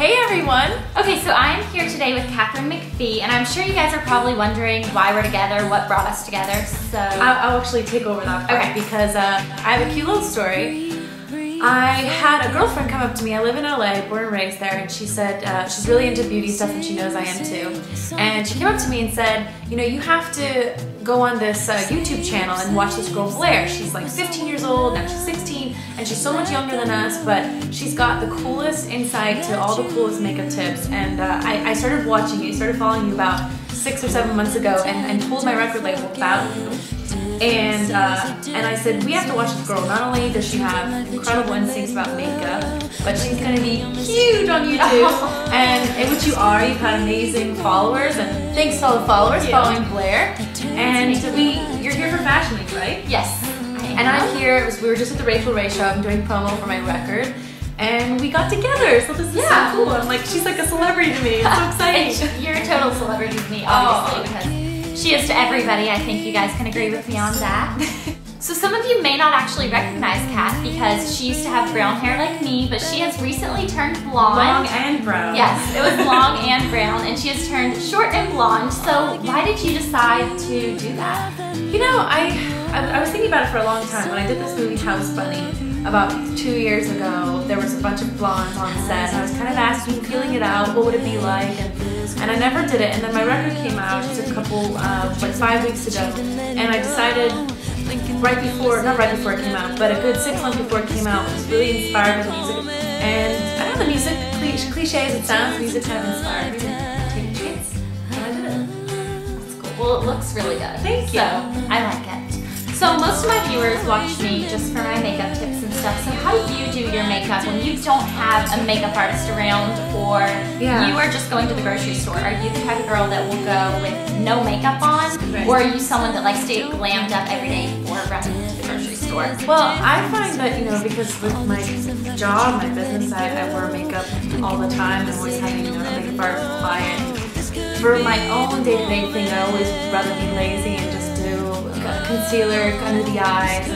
Hey everyone! Okay, so I am here today with Katharine McPhee, and I'm sure you guys are probably wondering why we're together, what brought us together. So I'll, I'll actually take over that part Okay. because uh, I have a cute little story. I had a girlfriend come up to me. I live in LA, born and raised there, and she said uh, she's really into beauty stuff, and she knows I am too. And she came up to me and said, you know, you have to go on this uh, YouTube channel and watch this girl Blair. She's like 15 years old, now she's 16, and she's so much younger than us, but she's got the coolest insight to all the coolest makeup tips. And uh, I, I started watching you, started following you about six or seven months ago, and, and told my record label about you. And uh, and I said, we have to watch this girl. Not only does she have incredible instincts about makeup, but she's gonna be huge on YouTube. and, and which you are, you've had amazing followers, and thanks to all the followers following Blair. And we, you're here for Fashion Week, right? yes, And I'm here. It was, we were just at the Rachael Ray show. I'm doing promo for my record. And we got together, so this is Yeah. so cool. I'm like, she's like a celebrity to me. It's so exciting. You're a total celebrity to me, Oh. obviously, because she is to everybody. I think you guys can agree with me on that. So some of you may not actually recognize Kat because she used to have brown hair like me, but she has recently turned blonde. Long and brown. Yes, it was long and brown, and she has turned short and blonde. So why did you decide to do that? You know, I, I I was thinking about it for a long time. When I did this movie House Bunny about two years ago, there was a bunch of blondes on set, and I was kind of asking, feeling it out, what would it be like, and and I never did it. And then my record came out just a couple, uh, like five weeks ago, and I decided right before, not right before it came out, but a good six months before it came out, I was really inspired by the music. And I don't know, the music, cliche, cliche as it sounds, music kind of inspired me to take a chance. And I did it. That's cool. Well, it looks really good. Thank you. So, I like it. So most of my viewers watch me just for my makeup tips and stuff. So how do you do your makeup when you don't have a makeup artist around or Yeah. you are just going to the grocery store? Are you the type of girl that will go with no makeup on? Right. Or are you someone that likes to get glammed up every day before running to the grocery store? Well, I find that, you know, because with my job, my business, I, I wear makeup all the time. I'm always having, you know, a makeup artist it. For my own day-to-day thing, I always rather be lazy and just a concealer under the eyes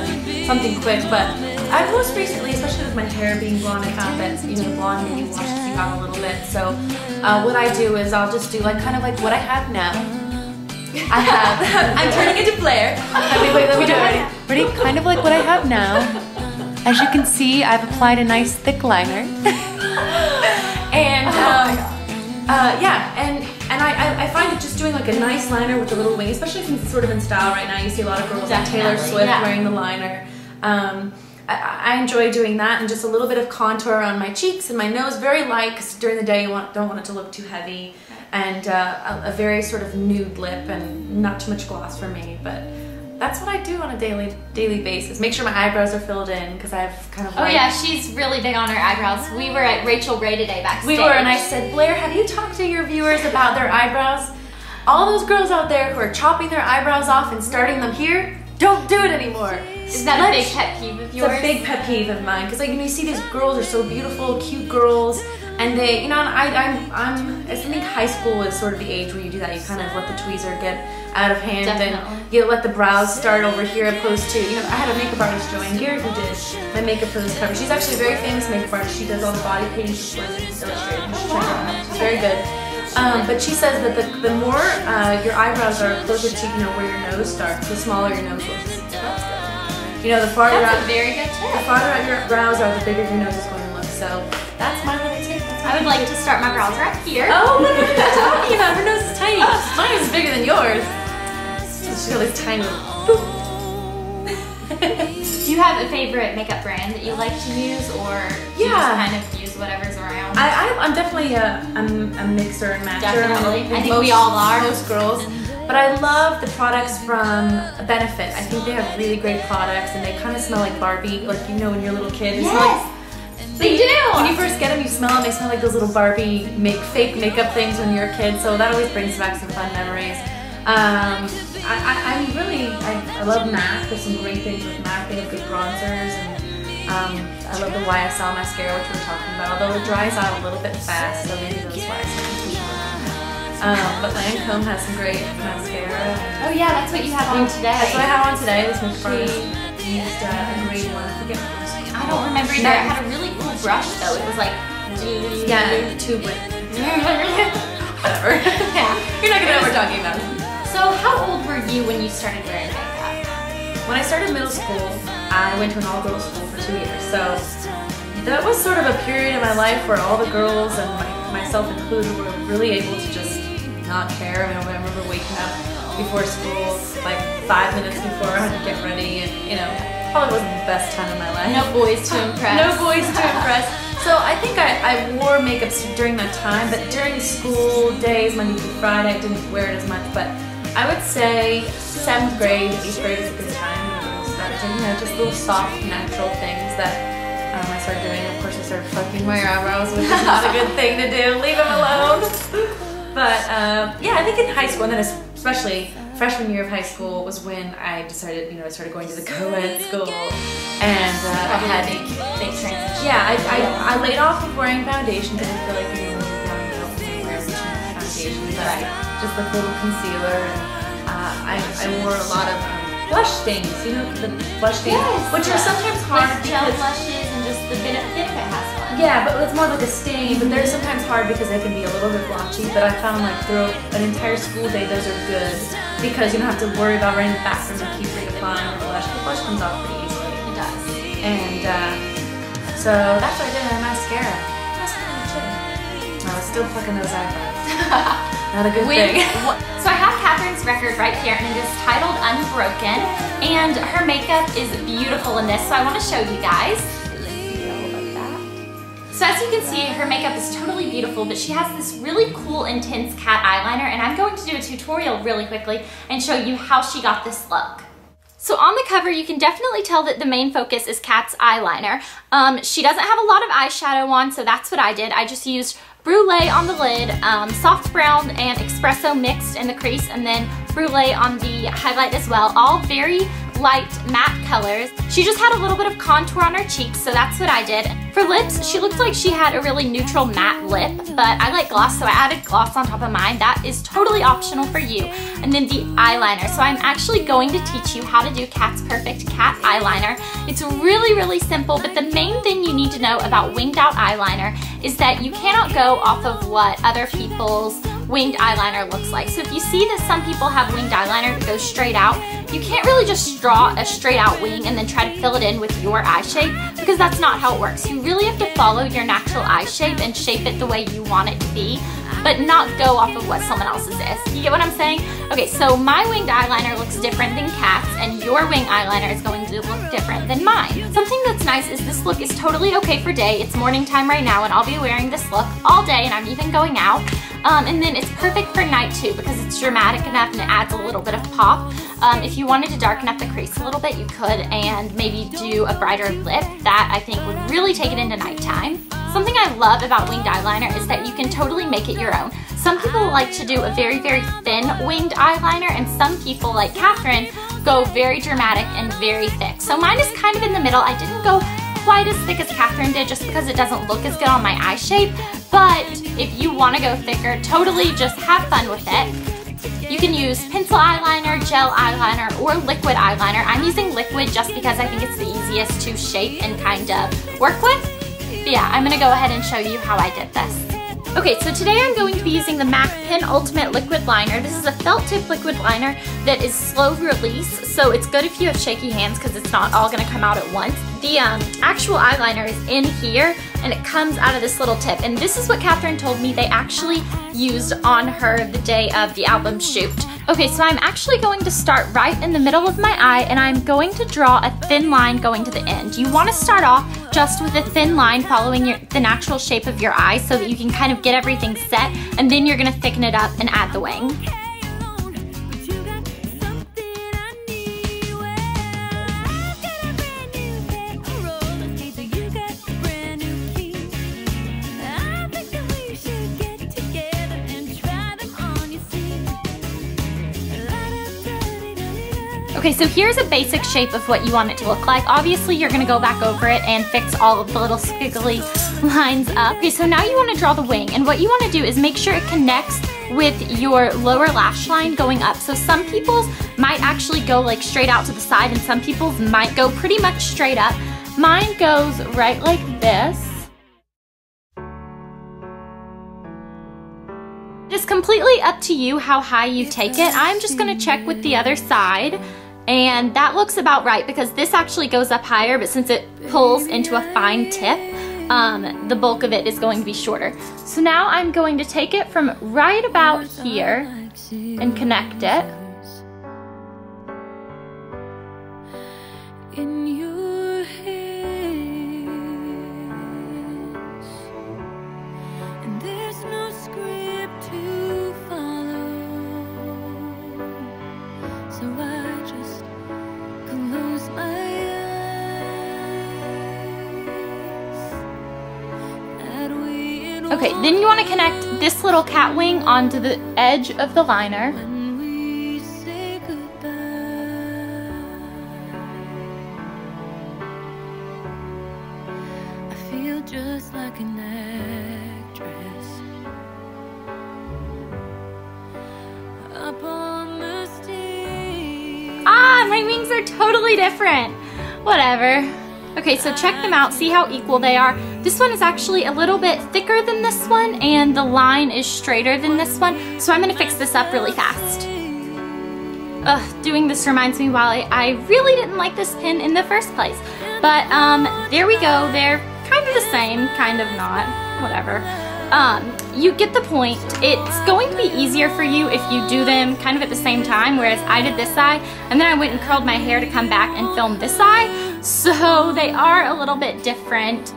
something quick. But I've most recently, especially with my hair being blonde, I found that, you know, the blonde maybe washes you out a little bit. So uh, what I do is I'll just do like kind of like what I have now. I have, I'm turning into Blair. Wait, wait, let me do it. Ready? Ready? Kind of like what I have now. As you can see, I've applied a nice thick liner. and um, uh, yeah, and and I, I, I find that just doing like a nice liner with a little wing, especially since it's sort of in style right now. You see a lot of girls like Taylor Swift yeah. wearing the liner. Um, I, I enjoy doing that and just a little bit of contour around my cheeks and my nose, very light because during the day you want, don't want it to look too heavy, and uh, a, a very sort of nude lip and not too much gloss for me, but. That's what I do on a daily daily basis. Make sure my eyebrows are filled in because I have kind of Oh yeah, she's really big on her eyebrows. We were at Rachael Ray today backstage. we were, and I said, Blair, have you talked to your viewers about their eyebrows? All those girls out there who are chopping their eyebrows off and starting them here, don't do it anymore. Is that a big pet peeve of yours? It's a big pet peeve of mine because like you, know, you see these girls are so beautiful, cute girls, and they, you know, I, I'm, I'm, I think high school is sort of the age where you do that. You kind of let the tweezer get out of hand, Definitely. and you let the brows start over here, opposed to, you know, I had a makeup artist, Joanne Gair, who did my makeup for this cover. She's actually a very famous makeup artist. She does all the body paintings for Sports Illustrated. You should check her out. She's very good. Um, but she says that the, the more uh, your eyebrows are closer to, you know, where your nose starts, the smaller your nose looks. That's good. You know, the farther That's out, very good the farther out your brows are, the bigger your nose is going to look. So that's my little tip. That's I would like to start my brows right here. Oh, what you're talking about. Her nose is tiny. Oh. Mine is bigger than yours. She's got this tiny. Do you have a favorite makeup brand that you like to use, or you Yeah. kind of use whatever's around? I, I'm definitely a, I'm a mixer and matcher. Definitely. I think most, we all are. Most girls. But I love the products from Benefit. I think they have really great products and they kind of smell like Barbie. Like, you know, when you're a little kid. They smell like yes, they do. When you first get them, you smell them. They smell like those little Barbie make fake makeup things when you're a kid. So that always brings back some fun memories. Um, I, I, I'm really I, I love MAC. There's some great things with MAC. They have good bronzers and um, I love the YSL mascara, which we are talking about. Although it dries out a little bit fast, so maybe those YSL. Um, but Lancome has some great mascara. oh yeah, that's what you have on today. That's what I have on today. This makeup artist used uh, a great one. I forget what it was I don't remember either. It had a really cool brush though. It was like Yeah, tube width. Whatever. yeah. You're not gonna know what we're talking about. So how old were you when you started wearing makeup? When I started middle school, I went to an all-girls school for two years. So that was sort of a period in my life where all the girls and my, myself included were really able to just not care. I, mean, I remember waking up before school, like five minutes before I had to get ready, and you know, probably wasn't the best time of my life. No boys to impress. no boys to impress. So I think I, I wore makeup during that time, but during school days, Monday through Friday, I didn't wear it as much. But I would say seventh grade, eighth grade is a good time. You know, started doing, you know, just little soft, natural things that um, I started doing. Of course, I started plucking my eyebrows, which is not a good thing to do. Leave them alone. But um, yeah, I think in high school, and then especially freshman year of high school was when I decided, you know, I started going to the co-ed school, and uh, I had big transition. yeah, I, I, I laid off of wearing foundation because I feel like you know when you're up, you wear too much foundation, but I just like little concealer, and uh, I, I wore a lot of um, blush stains, you know, the blush stains, Yes. which are sometimes hard With gel blushes and just the benefit it has one. yeah, but it's more like a stain. But they're sometimes hard because they can be a little bit blotchy. But I found like through an entire school day, those are good because you don't have to worry about running bathroom and keep reapplying the blush. The blush comes off pretty easily. It does. And uh, so that's what I did. And mascara. Pretty much it. I was still plucking those eyebrows. Not a good thing. so I have Katharine's record right here, and it is titled Unbroken, and her makeup is beautiful in this, so I want to show you guys. So as you can see, her makeup is totally beautiful, but she has this really cool, intense cat eyeliner, and I'm going to do a tutorial really quickly and show you how she got this look. So on the cover, you can definitely tell that the main focus is Kat's eyeliner. Um, she doesn't have a lot of eyeshadow on, so that's what I did. I just used Brule on the lid, um, soft brown and espresso mixed in the crease, and then Brule on the highlight as well. All very light matte colors. She just had a little bit of contour on her cheeks, so that's what I did. For lips, she looked like she had a really neutral matte lip, but I like gloss, so I added gloss on top of mine. That is totally optional for you. And then the eyeliner. So I'm actually going to teach you how to do Cat's Perfect Cat Eyeliner. It's really, really simple, but the main thing you need to know about winged out eyeliner is that you cannot go off of what other people's winged eyeliner looks like. So if you see that some people have winged eyeliner that goes straight out, you can't really just draw a straight out wing and then try to fill it in with your eye shape because that's not how it works. You really have to follow your natural eye shape and shape it the way you want it to be, but not go off of what someone else's is. You get what I'm saying? Okay, so my winged eyeliner looks different than Kat's and your wing eyeliner is going to look different than mine. Something that's nice is this look is totally okay for day. It's morning time right now and I'll be wearing this look all day and I'm even going out. Um, and then it's perfect for night too because it's dramatic enough and it adds a little bit of pop. Um, if you wanted to darken up the crease a little bit, you could and maybe do a brighter lip. That I think would really take it into nighttime. Something I love about winged eyeliner is that you can totally make it your own. Some people like to do a very, very thin winged eyeliner and some people, like Katharine, go very dramatic and very thick. So mine is kind of in the middle. I didn't go quite as thick as Katharine did just because it doesn't look as good on my eye shape. But if you want to go thicker, totally just have fun with it. You can use pencil eyeliner, gel eyeliner, or liquid eyeliner. I'm using liquid just because I think it's the easiest to shape and kind of work with. But yeah, I'm gonna go ahead and show you how I did this. Okay, so today I'm going to be using the MAC Penultimate Liquid Liner. This is a felt tip liquid liner that is slow release, so it's good if you have shaky hands because it's not all gonna come out at once. The um, actual eyeliner is in here and it comes out of this little tip. And this is what Katharine told me they actually used on her the day of the album shoot. Okay, so I'm actually going to start right in the middle of my eye and I'm going to draw a thin line going to the end. You want to start off just with a thin line following your, the natural shape of your eye so that you can kind of get everything set and then you're going to thicken it up and add the wing. Okay, so here's a basic shape of what you want it to look like. Obviously, you're gonna go back over it and fix all of the little squiggly lines up. Okay, so now you wanna draw the wing, and what you wanna do is make sure it connects with your lower lash line going up. So some people's might actually go like straight out to the side, and some people's might go pretty much straight up. Mine goes right like this. It's completely up to you how high you take it. I'm just gonna check with the other side and that looks about right because this actually goes up higher, but since it pulls into a fine tip, um, the bulk of it is going to be shorter. So now I'm going to take it from right about here and connect it. Then you want to connect this little cat wing onto the edge of the liner. I feel just like an extress. Ah, my wings are totally different. Whatever. Okay, so check them out, see how equal they are. This one is actually a little bit thicker than this one and the line is straighter than this one. So I'm gonna fix this up really fast. Ugh, doing this reminds me why I really didn't like this pin in the first place. But um, there we go, they're kind of the same, kind of not, whatever. Um, you get the point. It's going to be easier for you if you do them kind of at the same time, whereas I did this side, and then I went and curled my hair to come back and film this side. So they are a little bit different.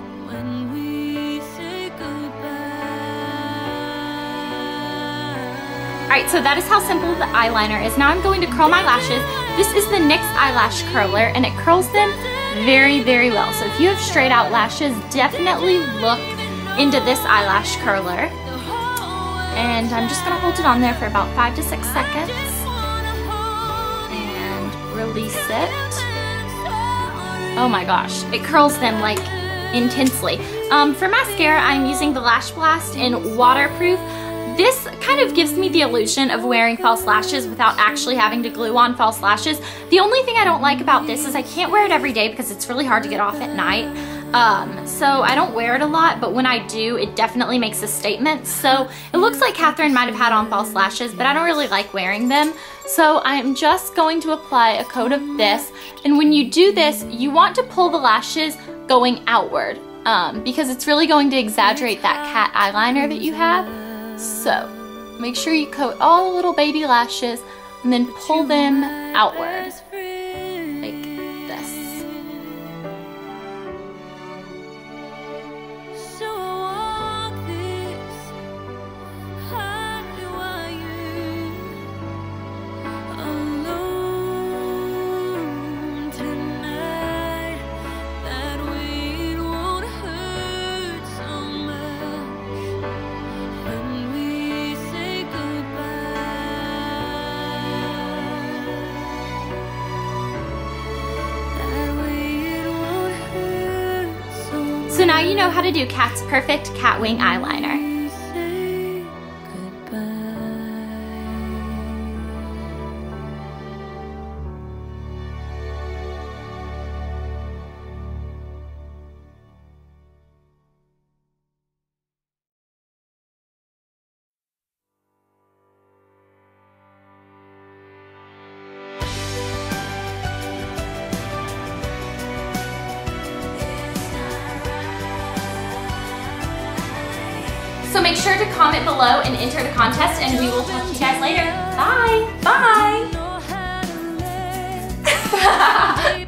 Alright, so that is how simple the eyeliner is. Now I'm going to curl my lashes. This is the NYX eyelash curler and it curls them very, very well. So if you have straight out lashes, definitely look into this eyelash curler. And I'm just gonna hold it on there for about five to six seconds and release it. Oh my gosh, it curls them like intensely. Um, for mascara, I'm using the LashBlast in Waterproof. This kind of gives me the illusion of wearing false lashes without actually having to glue on false lashes. The only thing I don't like about this is I can't wear it every day because it's really hard to get off at night. Um, so I don't wear it a lot, but when I do, it definitely makes a statement. So it looks like Katharine might have had on false lashes, but I don't really like wearing them. So I'm just going to apply a coat of this. And when you do this, you want to pull the lashes going outward um, because it's really going to exaggerate that cat eyeliner that you have. So make sure you coat all the little baby lashes and then pull them outward. Know how to do Cat's Perfect Cat Wing Eyeliner. So make sure to comment below and enter the contest and we will talk to you guys later. Bye. Bye.